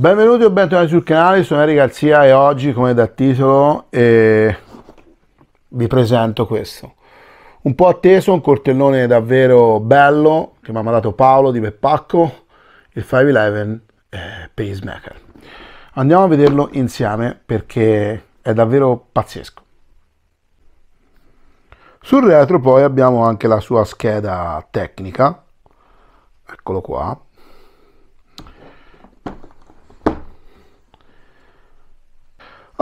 Benvenuti o bentornati sul canale, sono Eric Garzia e oggi, come da titolo, eh, vi presento questo. Un po' atteso, un coltellone davvero bello che mi ha mandato Paolo di Peppacco, il 511 eh, Pacemaker. Andiamo a vederlo insieme perché è davvero pazzesco. Sul retro poi abbiamo anche la sua scheda tecnica, eccolo qua,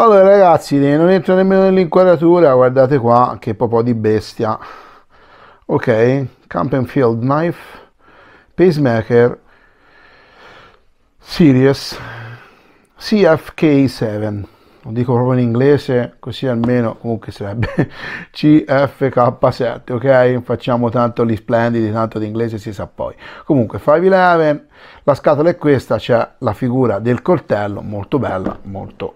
Allora ragazzi, non entro nemmeno nell'inquadratura, guardate qua che po' di bestia. Ok, Camp and Field Knife, Pacemaker, Sirius, CFK7. Lo dico proprio in inglese, così almeno comunque sarebbe CFK7, ok? Facciamo tanto gli splendidi, tanto di inglese si sa poi. Comunque 511, la scatola è questa, c'è la figura del coltello, molto bella, molto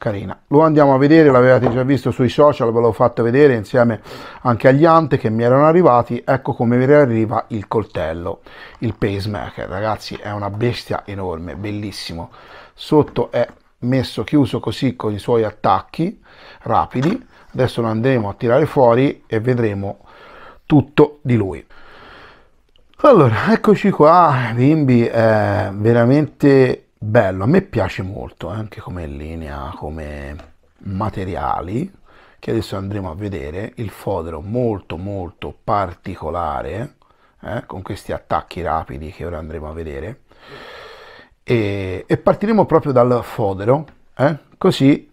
carina. Lo andiamo a vedere, l'avevate già visto sui social, ve l'ho fatto vedere insieme anche agli ante che mi erano arrivati. Ecco come vi arriva il coltello, il pacemaker. Ragazzi, è una bestia enorme, bellissimo. Sotto è messo chiuso così con i suoi attacchi rapidi. Adesso lo andremo a tirare fuori e vedremo tutto di lui. Allora, eccoci qua, bimbi, è veramente bello, a me piace molto, eh, anche come linea, come materiali, che adesso andremo a vedere, il fodero molto molto particolare, eh, con questi attacchi rapidi che ora andremo a vedere, e, e partiremo proprio dal fodero, eh, così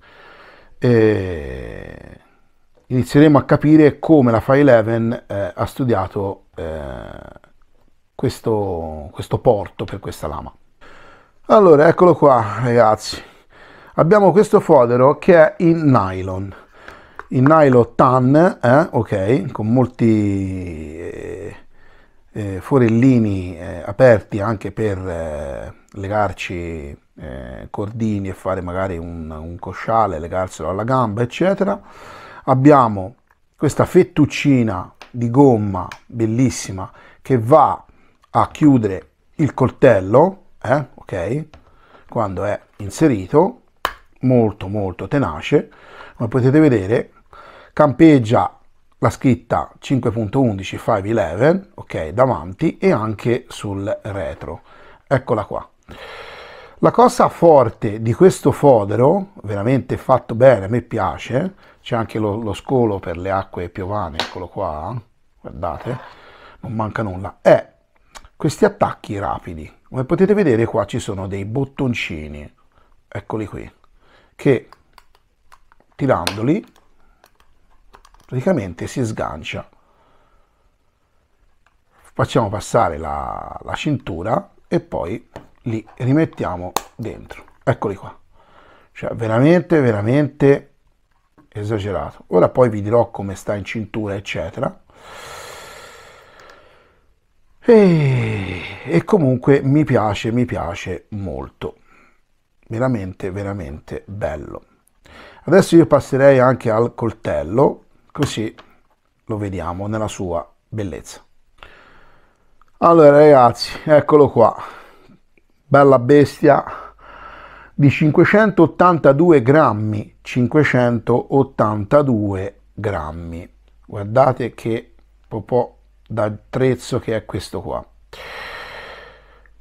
inizieremo a capire come la Fire 11 eh, ha studiato eh, questo, questo porto per questa lama. Allora, eccolo qua, ragazzi. Abbiamo questo fodero che è in nylon. In nylon tan, eh, ok, con molti eh, eh, forellini eh, aperti anche per eh, legarci eh, cordini e fare magari un, un cosciale, legarselo alla gamba, eccetera. Abbiamo questa fettuccina di gomma bellissima che va a chiudere il coltello, eh, ok? Quando è inserito, molto molto tenace, come potete vedere campeggia la scritta 5.11 511, ok, davanti e anche sul retro. Eccola qua. La cosa forte di questo fodero, veramente fatto bene, a me piace, c'è anche lo, lo scolo per le acque piovane, eccolo qua, guardate, non manca nulla, è questi attacchi rapidi. Come potete vedere qua ci sono dei bottoncini, eccoli qui, che tirandoli praticamente si sgancia. Facciamo passare la, la cintura e poi li rimettiamo dentro. Eccoli qua. Cioè veramente, veramente esagerato. Ora poi vi dirò come sta in cintura, eccetera. E, e comunque mi piace, mi piace molto. Veramente, veramente bello. Adesso io passerei anche al coltello, così lo vediamo nella sua bellezza. Allora ragazzi, eccolo qua, bella bestia di 582 grammi, 582 grammi. Guardate che po' d'attrezzo che è questo qua.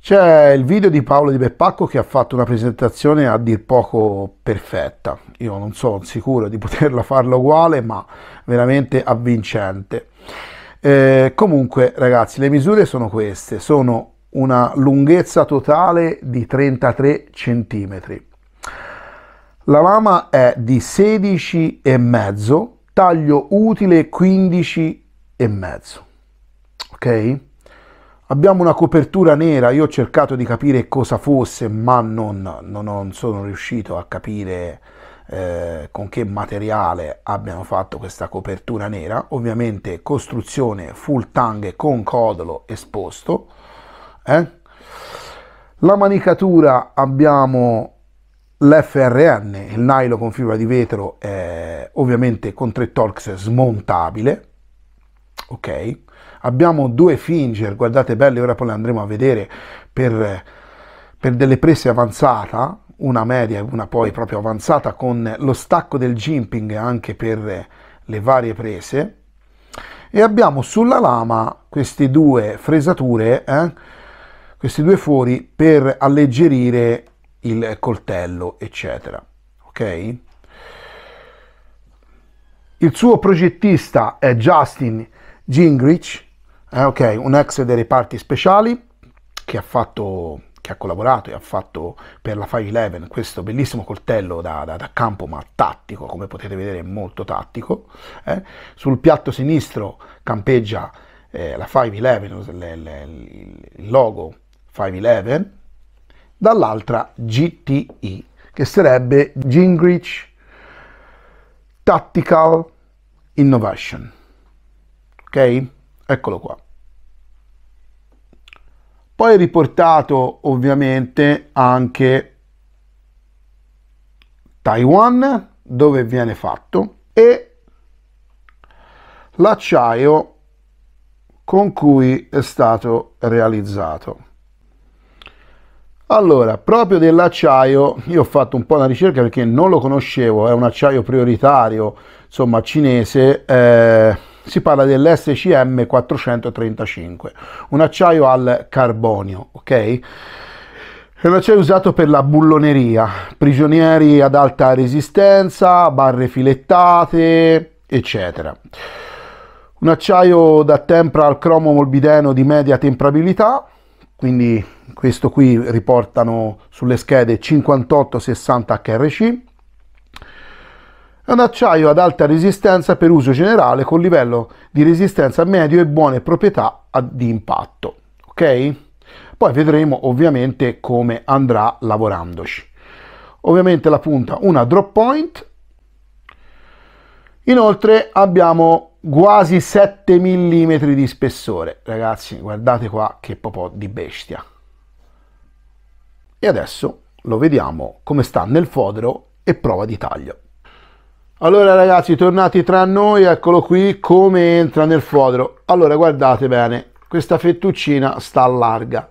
C'è il video di Paolo Di Beppacco che ha fatto una presentazione a dir poco perfetta. Io non sono sicuro di poterla farla uguale, ma veramente avvincente. Eh, comunque, ragazzi, le misure sono queste: sono una lunghezza totale di 33 cm. La lama è di 16,5, taglio utile 15,5 ok? Abbiamo una copertura nera, io ho cercato di capire cosa fosse, ma non, non, sono riuscito a capire eh, con che materiale abbiano fatto questa copertura nera. Ovviamente costruzione full tang con codolo esposto. Eh? La manicatura abbiamo l'FRN, il nylon con fibra di vetro, ovviamente con tre torx smontabile, ok? Abbiamo due finger, guardate belle, ora poi le andremo a vedere per, per delle prese avanzata, una media e una poi proprio avanzata con lo stacco del jimping anche per le varie prese e abbiamo sulla lama queste due fresature, eh, questi due fori per alleggerire il coltello, eccetera. Ok? Il suo progettista è Justin Gingrich, eh, okay, un ex dei reparti speciali che ha, fatto, che ha collaborato e ha fatto per la 511 questo bellissimo coltello da, da, da campo ma tattico, come potete vedere molto tattico. Eh. Sul piatto sinistro campeggia eh, la 511, le, le, il logo 511, dall'altra GTI, che sarebbe Gingrich Tactical Innovation. Ok? Eccolo qua. Poi riportato ovviamente anche Taiwan, dove viene fatto, e l'acciaio con cui è stato realizzato. Allora, proprio dell'acciaio, io ho fatto un po' una ricerca perché non lo conoscevo, è un acciaio prioritario, insomma, cinese, eh, si parla dell'SCM 435, un acciaio al carbonio, ok? È un acciaio usato per la bulloneria, prigionieri ad alta resistenza, barre filettate, eccetera. Un acciaio da tempra al cromo molbideno di media temprabilità, quindi questo qui riportano sulle schede 5860 HRC. È un acciaio ad alta resistenza per uso generale con livello di resistenza medio e buone proprietà di impatto. Ok? Poi vedremo ovviamente come andrà lavorandoci. Ovviamente la punta una drop point. Inoltre abbiamo quasi 7 mm di spessore. Ragazzi, guardate qua che po' di bestia e adesso lo vediamo come sta nel fodero e prova di taglio. Allora ragazzi, tornati tra noi, eccolo qui come entra nel fodero. Allora guardate bene, questa fettuccina sta larga,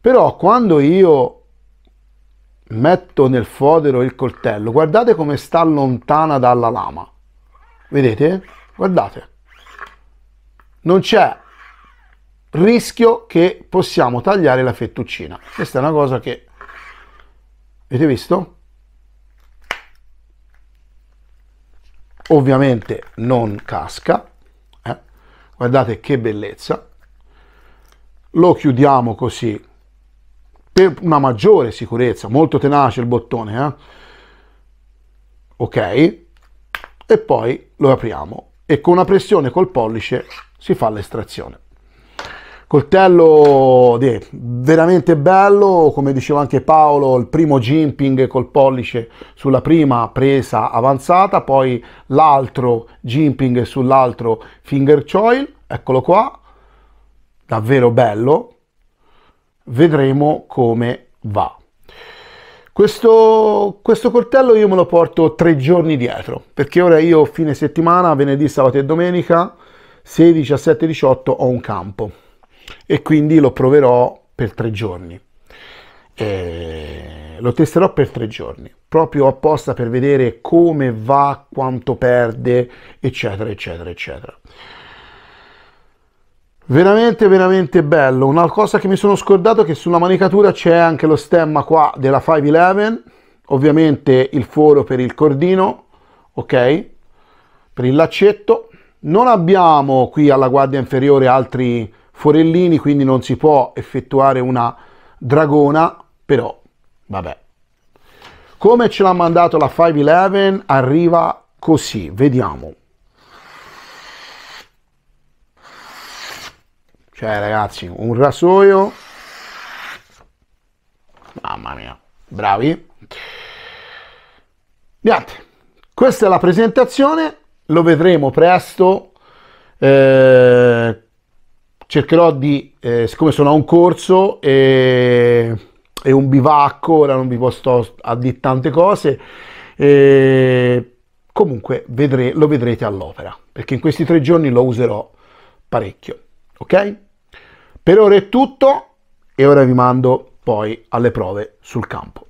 però quando io metto nel fodero il coltello, guardate come sta lontana dalla lama. Vedete? Guardate. Non c'è rischio che possiamo tagliare la fettuccina. Questa è una cosa che Avete visto? Ovviamente non casca. Eh? Guardate che bellezza. Lo chiudiamo così per una maggiore sicurezza. Molto tenace il bottone. Eh? Ok. E poi lo apriamo e con una pressione col pollice si fa l'estrazione coltello veramente bello come diceva anche Paolo il primo jimping col pollice sulla prima presa avanzata poi l'altro jimping sull'altro finger choil eccolo qua davvero bello. Vedremo come va. Questo, questo coltello io me lo porto tre giorni dietro perché ora io fine settimana venerdì sabato e domenica 16 17 18 ho un campo e quindi lo proverò per tre giorni. E lo testerò per tre giorni, proprio apposta per vedere come va, quanto perde, eccetera, eccetera, eccetera. Veramente, veramente bello. Una cosa che mi sono scordato è che sulla manicatura c'è anche lo stemma qua della 511, ovviamente il foro per il cordino, ok? Per il laccetto. Non abbiamo qui alla guardia inferiore altri forellini, quindi non si può effettuare una dragona, però vabbè. Come ce l'ha mandato la 511 arriva così, vediamo. Cioè ragazzi, un rasoio. Mamma mia, bravi. Niente, questa è la presentazione, lo vedremo presto. Eh, cercherò di, eh, siccome sono a un corso e, e, un bivacco, ora non vi posso a dire tante cose, eh, comunque vedrete, lo vedrete all'opera, perché in questi tre giorni lo userò parecchio, ok? Per ora è tutto e ora vi mando poi alle prove sul campo.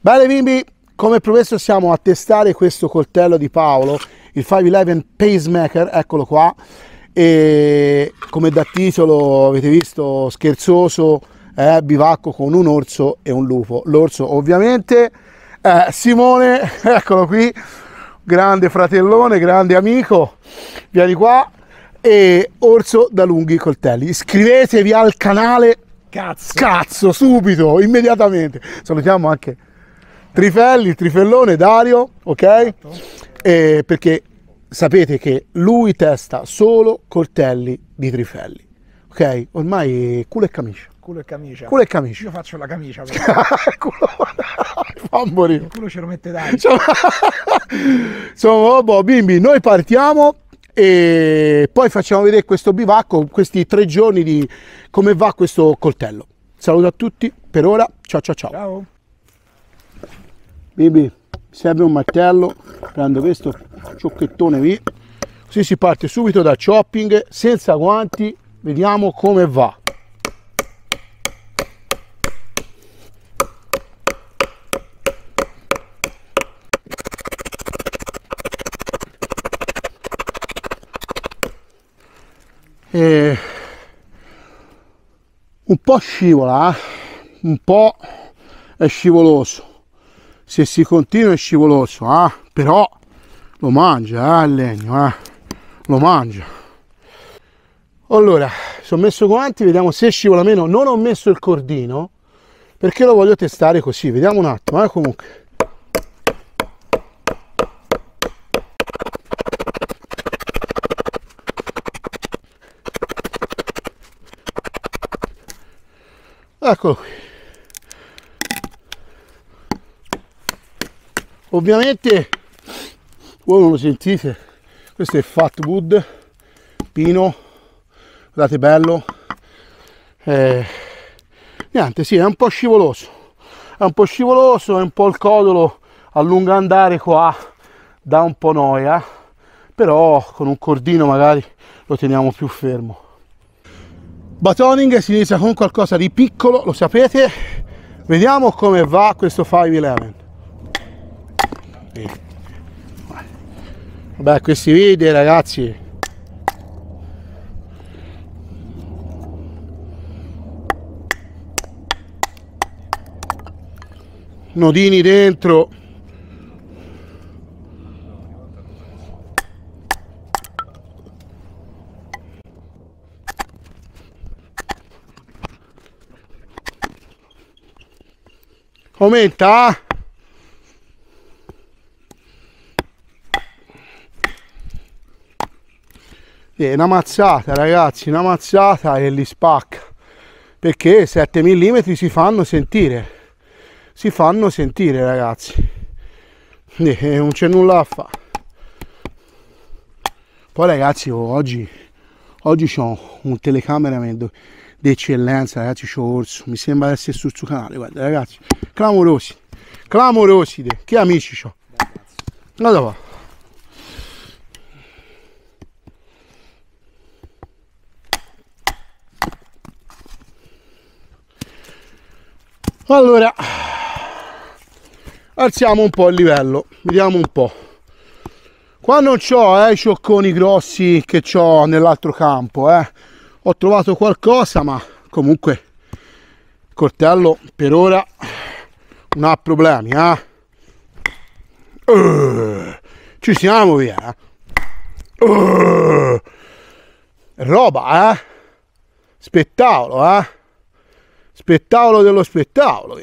Bene bimbi, come promesso siamo a testare questo coltello di Paolo, il 511 Pacemaker, eccolo qua, e come da titolo avete visto scherzoso, eh, bivacco con un orso e un lupo. L'orso ovviamente eh, Simone, eccolo qui, grande fratellone, grande amico, vieni qua, e orso da lunghi coltelli. Iscrivetevi al canale, Cazzo. cazzo, subito, immediatamente. Salutiamo anche Trifelli, il trifellone Dario, ok? Eh, perché sapete che lui testa solo coltelli di trifelli, ok? Ormai culo e camicia. Culo e camicia. Culo e camicia. Io faccio la camicia. culo, fa morire. Il culo ce lo mette Dario. Insomma, boh, bimbi, noi partiamo e poi facciamo vedere questo bivacco, questi tre giorni di come va questo coltello. Saluto a tutti, per ora, ciao ciao ciao. Ciao. Bibi, serve un martello, prendo questo ciocchettone qui, così si parte subito da chopping, senza guanti, vediamo come va. E un po' scivola, eh? un po' è scivoloso se si continua è scivoloso, eh? però lo mangia eh, il legno, eh? lo mangia. Allora, sono messo guanti, vediamo se scivola meno. Non ho messo il cordino perché lo voglio testare così. Vediamo un attimo, eh, comunque. Eccolo qui. Ovviamente voi non lo sentite, questo è Fat Wood, Pino, guardate bello. Eh, niente, sì, è un po' scivoloso, è un po' scivoloso, è un po' il codolo a lungo andare qua, dà un po' noia, però con un cordino magari lo teniamo più fermo. Batoning si inizia con qualcosa di piccolo, lo sapete. Vediamo come va questo 511. Vabbè, questi video ragazzi. Nodini dentro. Aumenta. È una mazzata ragazzi, una mazzata e li spacca. Perché 7 mm si fanno sentire. Si fanno sentire ragazzi. E non c'è nulla a fare. Poi ragazzi oggi, oggi ho un telecameraman d'eccellenza ragazzi, c'ho orso. Mi sembra di essere sul suo canale, guarda ragazzi. Clamorosi. Clamorosi. Che amici ho. Guarda qua. Allora, alziamo un po' il livello, vediamo un po'. Qua non ho eh, i ciocconi grossi che ho nell'altro campo, eh. Ho trovato qualcosa, ma comunque il coltello per ora non ha problemi, eh. Uh, ci siamo via. Uh, roba, eh. Spettacolo, eh spettacolo dello spettacolo.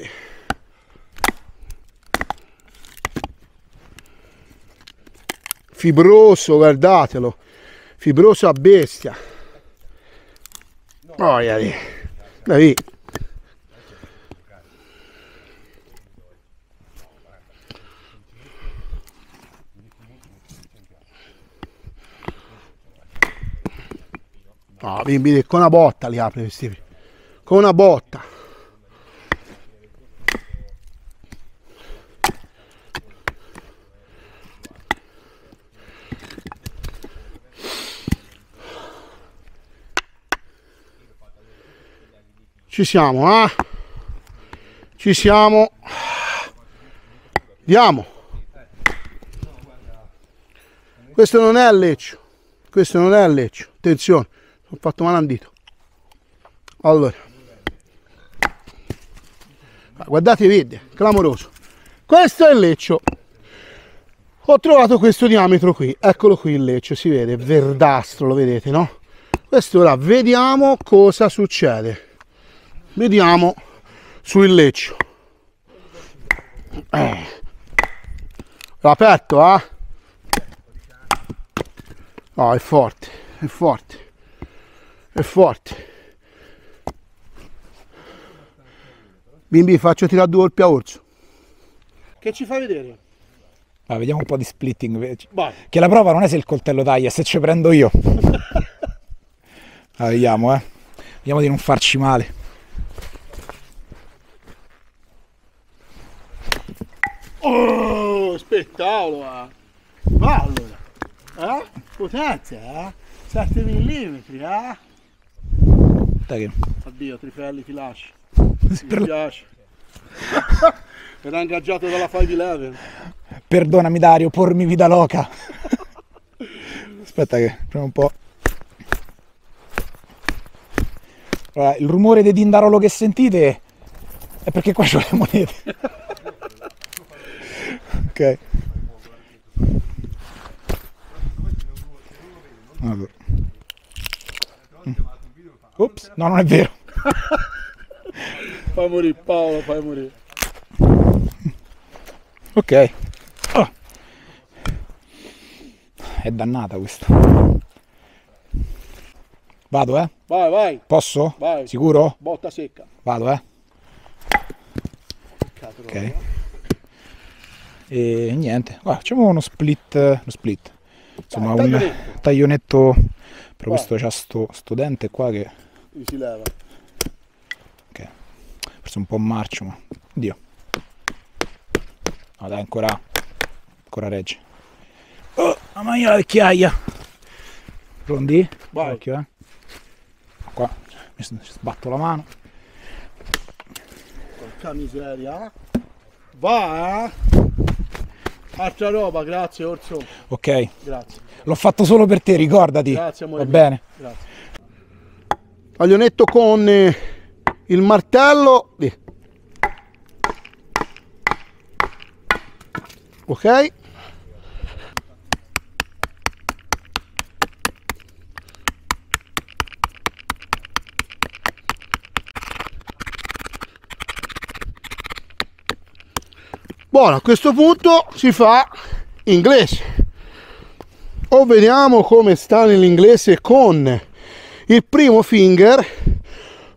Fibroso, guardatelo, fibroso a bestia. Oh, lì. Dai. No, bimbi, con una botta li apre questi con una botta Ci siamo, eh? Ci siamo. Andiamo. Questo non è il leccio. Questo non è il leccio. Attenzione, ho fatto male un dito. Allora. Guardate i vedi, clamoroso. Questo è il leccio. Ho trovato questo diametro qui. Eccolo qui il leccio, si vede, verdastro, lo vedete, no? Questo ora vediamo cosa succede. Vediamo sul leccio. Eh. L'ho aperto, eh? No, è forte, è forte, è forte. Bimbi, faccio tirare due colpi a orso. Che ci fa vedere? Va, vediamo un po' di splitting. Vai. Che la prova non è se il coltello taglia, se ci prendo io. Va, vediamo, eh. Vediamo di non farci male. Oh, spettacolo! eh. Va allora. Eh? Potenza, eh? 7 mm, eh? Dai che- Addio, Trifelli, ti lascio. per- Mi piace. Era ingaggiato dalla 511. Perdonami Dario, pormi vita loca. Aspetta che prima un po'. Allora, il rumore di Dindarolo che sentite è perché qua c'ho le monete. Ok. Allora. Mm. Ops, no, non è vero. Fai morire Paolo, fai morire. Ok. Oh. È dannata questa. Vado, eh? Vai, vai, Posso? Vai. Sicuro? botta secca. Vado, eh? Ok. E niente. Guarda, facciamo uno split. Uno split. Insomma, Dai, un taglionetto. Però questo c'ha sto, sto dente qua che. Mi si leva. Ok. Forse un po' marcio, ma. Dio. No, dai, ancora. Ancora regge. Oh, mamma mia la vecchiaia. Pronti? Vai. Occhio, eh. Qua. Mi sbatto la mano. Porca miseria. Va, eh? Altra roba, grazie Orso. Ok. Grazie. L'ho fatto solo per te, ricordati. Grazie, amore Va mio. bene. Grazie. Taglionetto con eh, il martello. Ok. Buono, a questo punto si fa inglese. O vediamo come sta nell'inglese con il primo finger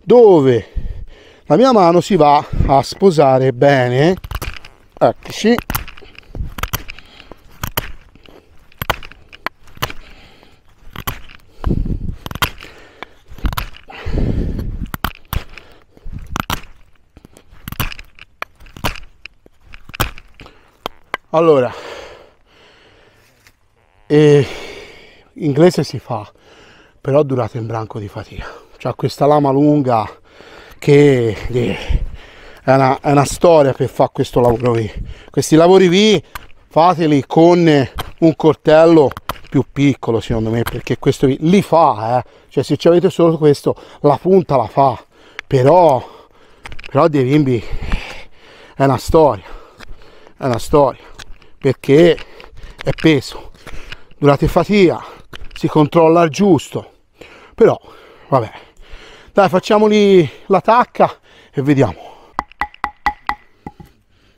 dove la mia mano si va a sposare bene. Eccoci. Allora, e inglese si fa, però durate un branco di fatica. C'ha questa lama lunga che eh, è una, è una storia per fare questo lavoro qui. Questi lavori qui fateli con un coltello più piccolo secondo me perché questo li fa, eh. cioè se avete solo questo la punta la fa, però, però dei bimbi è una storia, è una storia perché è peso durate fatica, si controlla il giusto, però vabbè, dai facciamoli la tacca e vediamo.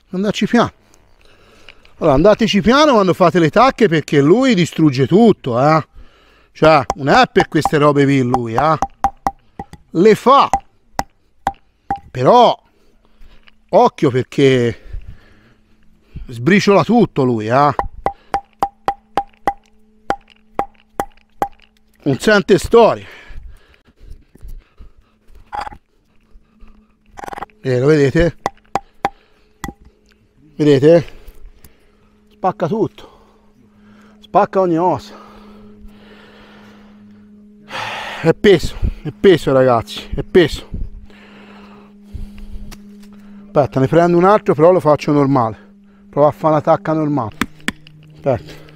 Andarci piano. Allora andateci piano quando fate le tacche perché lui distrugge tutto, eh. Cioè, non è per queste robe qui lui, eh. Le fa. Però occhio perché sbriciola tutto lui, eh. non sente storie. Eh, lo vedete? Vedete? Spacca tutto. Spacca ogni ossa. È peso, è peso ragazzi, è peso. aspetta ne prendo un altro però lo faccio normale prova a fare una tacca normale. Aspetta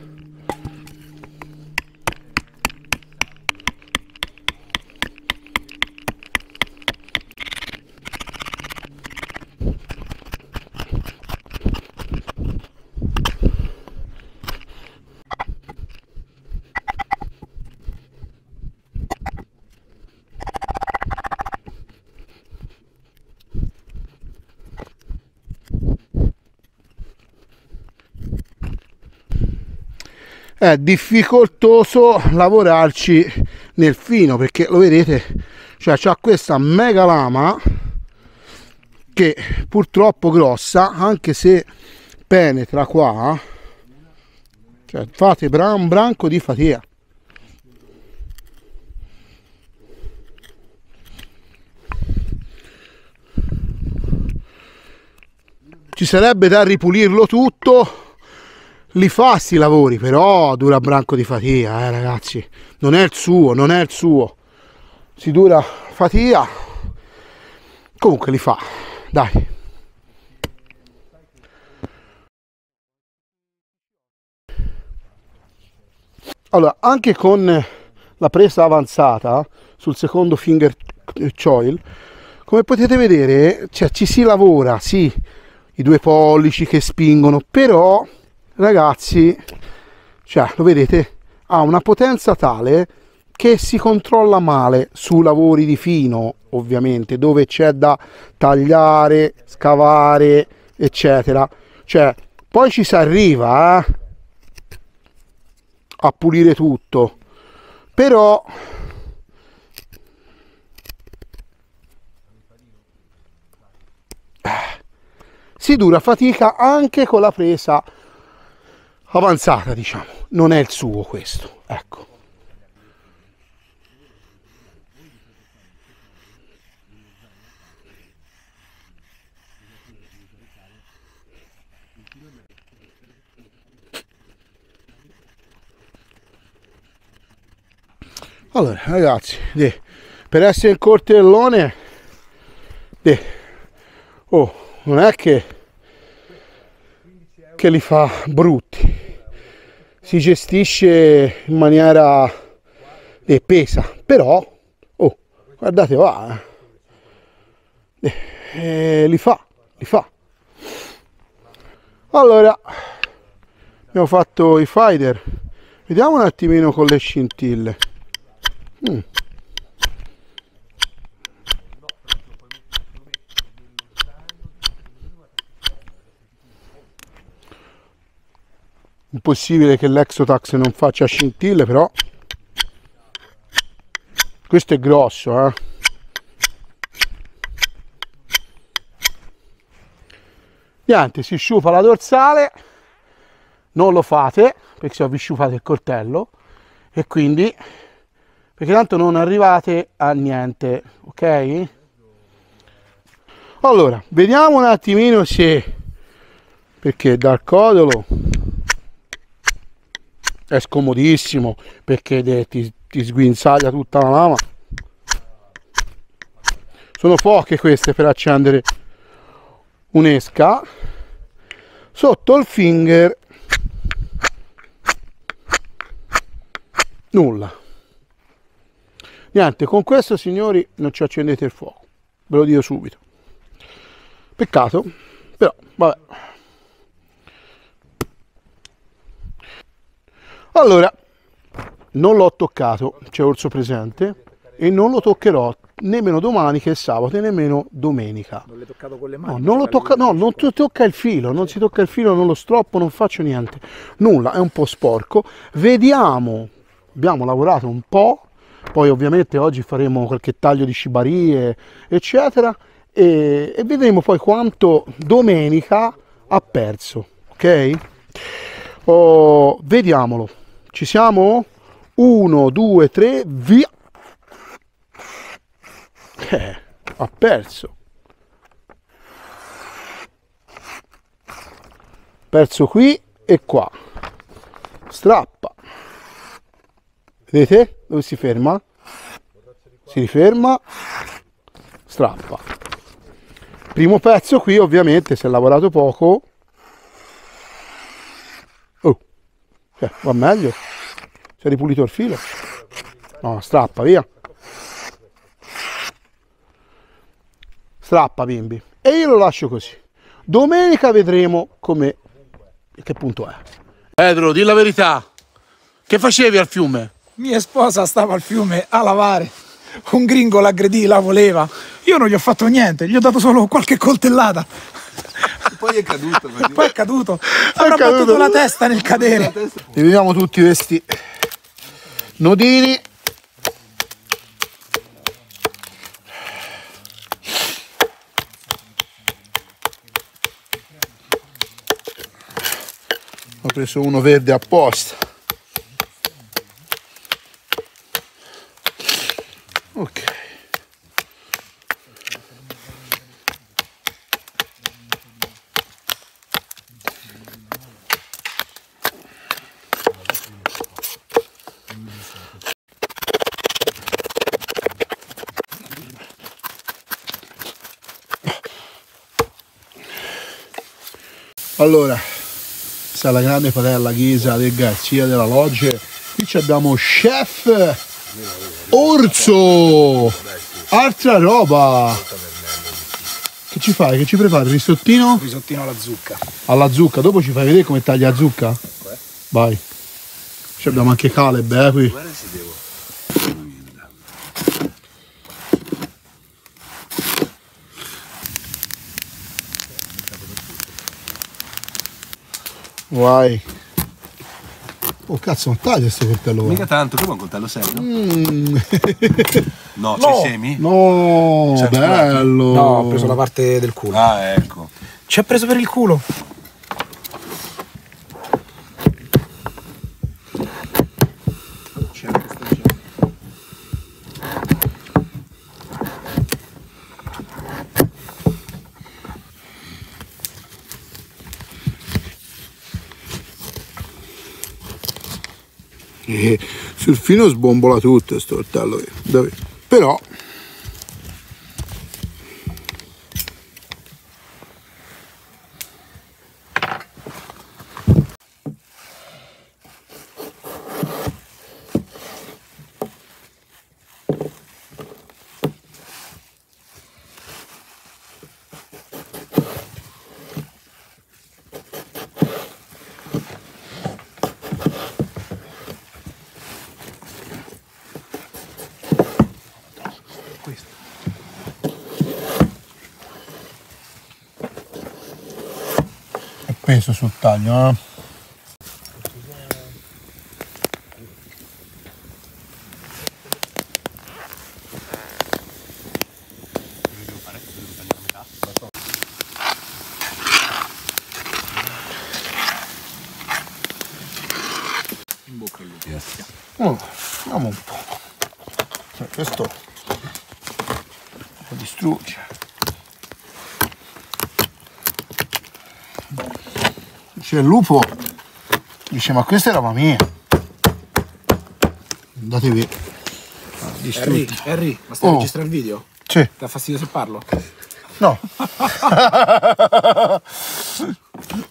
è difficoltoso lavorarci nel fino perché lo vedete cioè c'ha questa mega lama che purtroppo grossa anche se penetra qua cioè fate un branco di fatica ci sarebbe da ripulirlo tutto li fa sti lavori, però dura branco di fatica, eh, ragazzi. Non è il suo, non è il suo. Si dura fatica. Comunque li fa. Dai. Allora, anche con la presa avanzata sul secondo finger choil, come potete vedere, cioè, ci si lavora, sì, i due pollici che spingono, però ragazzi, cioè, lo vedete, ha una potenza tale che si controlla male su lavori di fino, ovviamente, dove c'è da tagliare, scavare, eccetera. Cioè, poi ci si arriva eh, a pulire tutto, però si dura fatica anche con la presa avanzata diciamo. Non è il suo questo ecco. Allora ragazzi per essere il cortellone oh, non è che che li fa brutti si gestisce in maniera eh, pesa però oh, guardate va eh, eh, li fa li fa. Allora abbiamo fatto i fighter. Vediamo un attimino con le scintille. Mm. Impossibile che l'exotax non faccia scintille però. Questo è grosso eh. Niente si sciupa la dorsale. Non lo fate perché se ho vi sciupate il coltello. E quindi perché tanto non arrivate a niente ok? Allora vediamo un attimino se perché dal codolo è scomodissimo perché ti, ti sguinzaglia tutta la lama. Sono poche queste per accendere un'esca sotto il finger. Nulla. Niente con questo signori non ci accendete il fuoco. Ve lo dico subito. Peccato però vabbè allora non l'ho toccato c'è orso presente e non lo toccherò nemmeno domani che è sabato e nemmeno domenica. Non l'hai toccato con le mani no non lo tocca no non ti tocca il filo non si tocca il filo non lo stroppo non faccio niente. Nulla è un po' sporco. Vediamo abbiamo lavorato un po' poi ovviamente oggi faremo qualche taglio di scibarie eccetera e, e vedremo poi quanto domenica ha perso ok? Oh, vediamolo ci siamo? 1, 2, 3, via! Eh, ha perso. Perso qui e qua. Strappa. Vedete dove si ferma? Si riferma, strappa. Primo pezzo qui ovviamente si è lavorato poco. Oh, cioè, va meglio. Si è ripulito il filo. No, strappa, via. Strappa, bimbi. E io lo lascio così. Domenica vedremo come... Che punto è. Pedro, di la verità. Che facevi al fiume? Mia sposa stava al fiume a lavare. Un gringo l'aggredì, la voleva. Io non gli ho fatto niente, gli ho dato solo qualche coltellata. Poi è caduto. Poi è caduto. Avrà battuto la testa nel cadere. Vediamo tutti questi nodini. Ho preso uno verde apposta. Allora, questa è la grande padella ghisa del Garzia della Logge. Qui ci abbiamo chef Orso. Altra roba. Che ci fai? Che ci prepari? Risottino? Risottino alla zucca. Alla zucca. Dopo ci fai vedere come taglia la zucca? Vai. Ci abbiamo anche Caleb, eh, qui. Vai. Oh cazzo, non taglia sto coltello qua. Mica tanto, come un coltello serio? Mm. No, c'è i semi? No, bello. No, ho preso la parte del culo. Ah, ecco. Ci ha preso per il culo. Eh, sul fino sbombola tutto sto. Dove- Però peso sul taglio, eh. Oh, vediamo un po'. Cioè, questo lo distrugge. Lupo dice ma questa è roba mia. Andate via. Ah, Harry. Harry, ma stai Oh. registrando il video? Sì. Dà fastidio se parlo? No.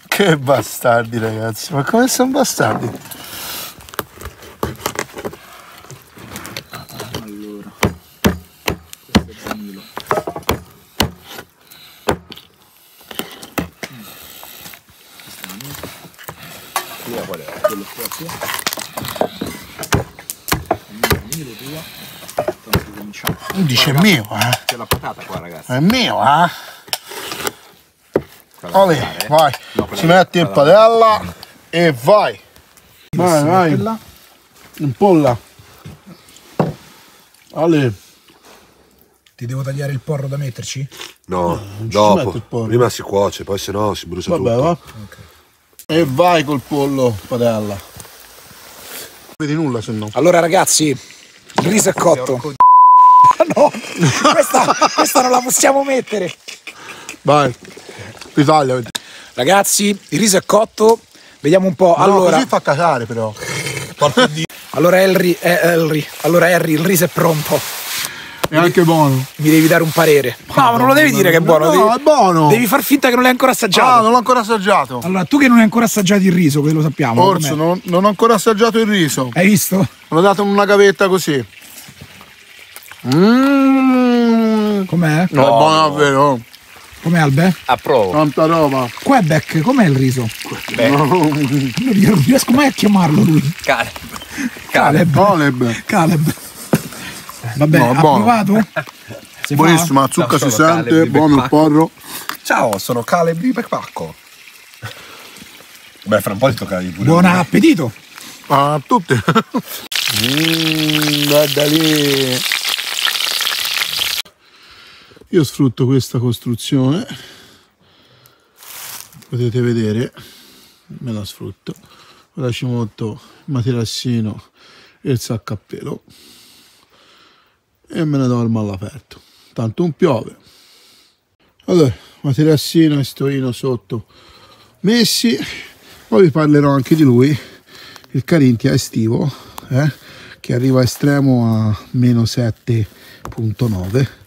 che bastardi ragazzi, ma come sono bastardi? Allora. Questo è Danilo. Mira qual è? Quello qua qui. Danilo tua. Tanto cominciamo. Dice è mio, eh. C'è la patata qua, ragazzi. È mio, eh. Olè, eh. vai. No, Si mette in padella e vai. Vai, vai. Là. In polla. Ale. Ti devo tagliare il porro da metterci? No, ci mette dopo. il porro. Prima si cuoce, poi se no si brucia Vabbè, tutto. va. E vai col pollo, padella. Non vedi nulla se no. Allora ragazzi, il riso è cotto. No, questa, questa non la possiamo mettere. Vai. Italia. Ragazzi, il riso è cotto. Vediamo un po'. Allora, Allora, così fa casare però. allora Henry, eh, Henry, allora Harry, il riso è pronto. È anche buono. Mi devi dare un parere. No, ma non lo devi dire che è buono. No, devi, è buono. Devi far finta che non l'hai ancora assaggiato. Ah, non l'ho ancora assaggiato. Allora, tu che non hai ancora assaggiato il riso, che lo sappiamo. Com'è? non, non ho ancora assaggiato il riso. Hai visto? L'ho dato in una gavetta così. Mmm. Com'è? No, è buono davvero. Com'è Albe? Approvo. Tanta roba. Quebec, com'è il riso? Non riesco mai a chiamarlo lui. Cane. Caleb. Caleb. Caleb. Vabbè, No, ha buono. provato? Si? Buonissimo, la zucca si sente, Caleb buono il porro. Ciao, sono Caleb di Pecpacco. Beh, fra un po' ti tocca di pure. Buon appetito. A tutti. Mmm, guarda lì. Io sfrutto questa costruzione. Potete vedere, me la sfrutto. Ora ci metto il materassino e il sacco a pelo e me ne dormo all'aperto. Tanto non piove. Allora, materassino e stoino sotto messi. Poi vi parlerò anche di lui, il Carintia estivo, eh, che arriva a estremo a meno 7.9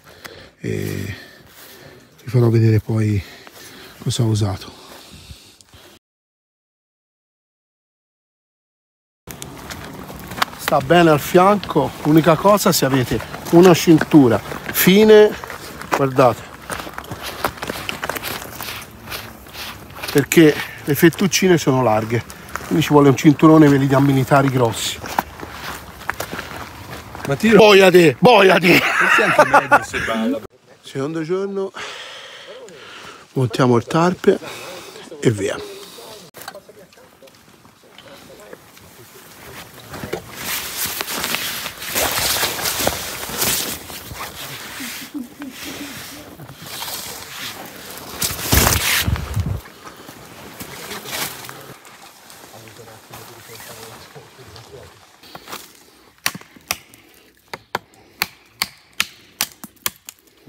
e vi farò vedere poi cosa ho usato. Sta bene al fianco, l'unica cosa se avete una cintura fine, guardate, perché le fettuccine sono larghe, quindi ci vuole un cinturone per gli militari grossi. Ma tiro. Boiati, boiati! Secondo giorno montiamo il tarpe e via.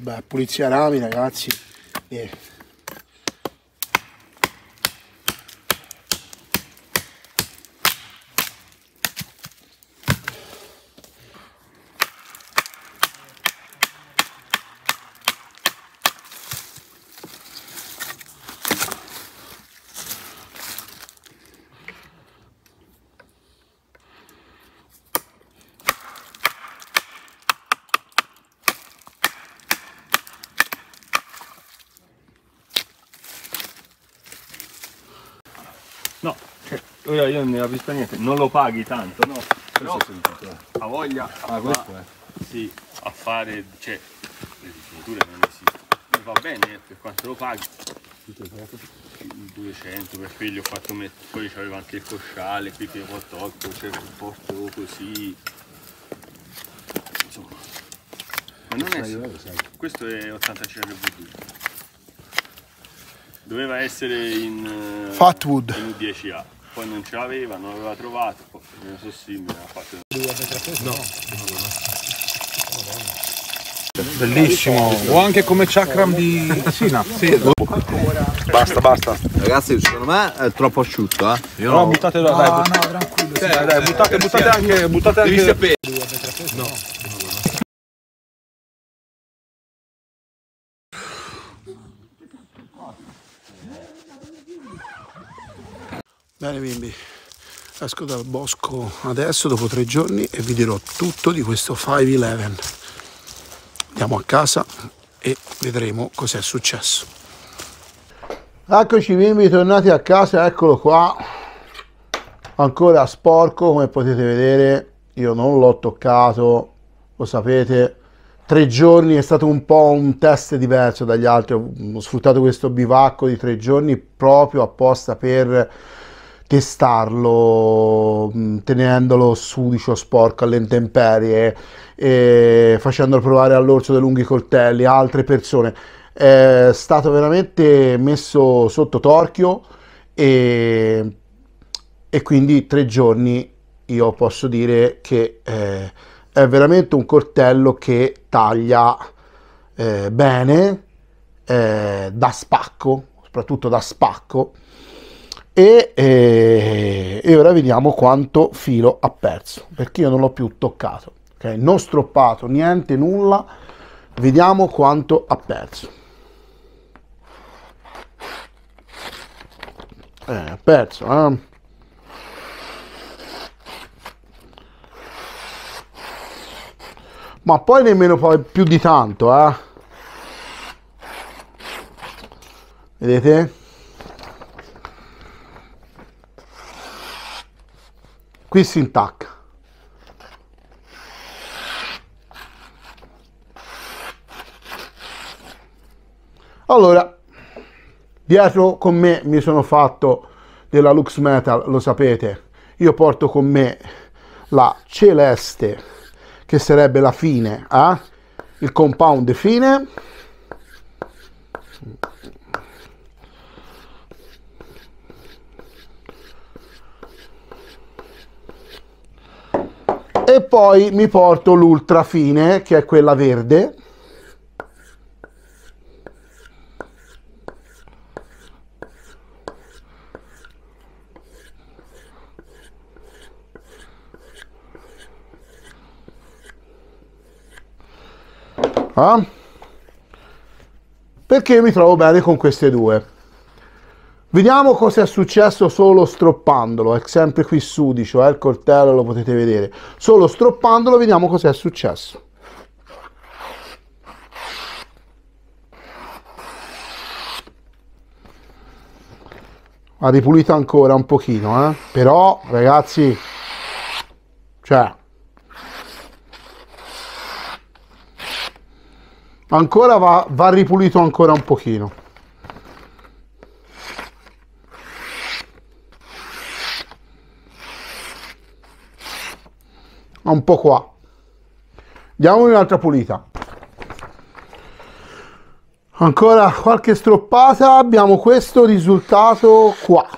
Beh, pulizia rami ragazzi. Eh. Ora io non ne ho visto niente, non lo paghi tanto, no? Però ha voglia a, fa- sì, a fare, cioè, le rifiniture non esistono. E Va bene eh, per quanto lo paghi. 200 per figlio ho fatto mettere, poi c'aveva anche il cosciale qui che ho tolto, c'era un posto così. Insomma. Ma non è. Questo è 85 V2. Doveva essere in, eh, Fatwood. in U10A, poi non ce l'aveva, non l'aveva trovato, poi me sono simile, ha fatto Bellissimo, o anche come chakram di Sina. Sì. Basta, basta. Ragazzi, secondo me è troppo asciutto, eh. Io No, buttate dai, No, dai, no, tranquillo. sì. dai, buttate, buttate anche, buttate Devi anche. sapere. Bene bimbi, esco dal bosco adesso dopo tre giorni e vi dirò tutto di questo 5-11. Andiamo a casa e vedremo cos'è successo. Eccoci bimbi, tornati a casa, eccolo qua. Ancora sporco, come potete vedere, io non l'ho toccato, lo sapete. Tre giorni è stato un po' un test diverso dagli altri, ho sfruttato questo bivacco di tre giorni proprio apposta per testarlo mh, tenendolo sudicio, sporco, alle intemperie, facendolo provare all'orso dei lunghi coltelli, a altre persone. È stato veramente messo sotto torchio e, e quindi tre giorni io posso dire che eh, è veramente un coltello che taglia eh, bene, eh, da spacco, soprattutto da spacco e, eh, e ora vediamo quanto filo ha perso perché io non l'ho più toccato ok? Non stroppato, niente, nulla. Vediamo quanto ha perso. Eh, perso, eh? Ma poi nemmeno più di tanto, eh? Vedete? Qui si intacca. Allora, dietro con me mi sono fatto della Lux Metal, lo sapete. Io porto con me la Celeste, che sarebbe la fine, eh? il compound fine. Poi mi porto l'ultra fine, che è quella verde. Ah? Perché mi trovo bene con queste due. Vediamo cosa è successo solo stroppandolo, è sempre qui sudicio, eh, il coltello lo potete vedere. Solo stroppandolo vediamo cosa è successo. Ha ripulito ancora un pochino, eh? però ragazzi, cioè, ancora va, va ripulito ancora un pochino. Un po' qua. Diamo un'altra pulita. Ancora qualche stroppata, abbiamo questo risultato qua.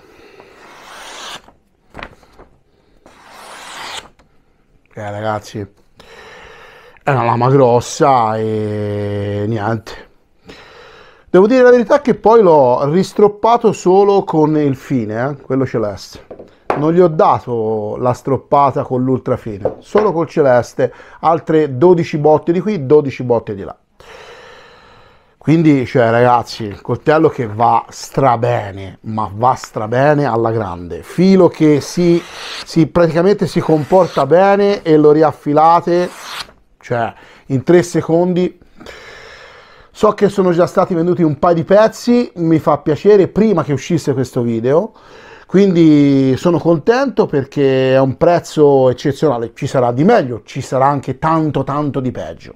Eh ragazzi, è una lama grossa e niente. Devo dire la verità che poi l'ho ristroppato solo con il fine, eh? quello celeste non gli ho dato la stroppata con l'ultra fine, solo col celeste, altre 12 botte di qui, 12 botte di là. Quindi, cioè, ragazzi, coltello che va strabene, ma va strabene alla grande. Filo che si, si praticamente si comporta bene e lo riaffilate, cioè, in 3 secondi. So che sono già stati venduti un paio di pezzi, mi fa piacere prima che uscisse questo video quindi sono contento perché è un prezzo eccezionale, ci sarà di meglio, ci sarà anche tanto tanto di peggio.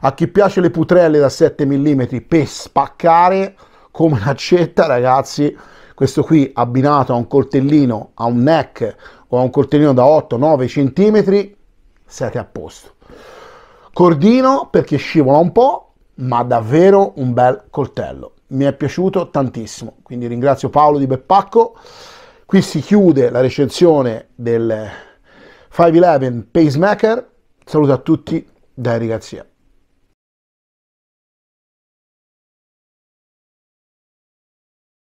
A chi piace le putrelle da 7 mm per spaccare come l'accetta ragazzi, questo qui abbinato a un coltellino, a un neck o a un coltellino da 8-9 cm, siete a posto. Cordino perché scivola un po', ma davvero un bel coltello. Mi è piaciuto tantissimo, quindi ringrazio Paolo di Beppacco Qui si chiude la recensione del 511 Pacemaker. Saluto a tutti da Eric Garzia.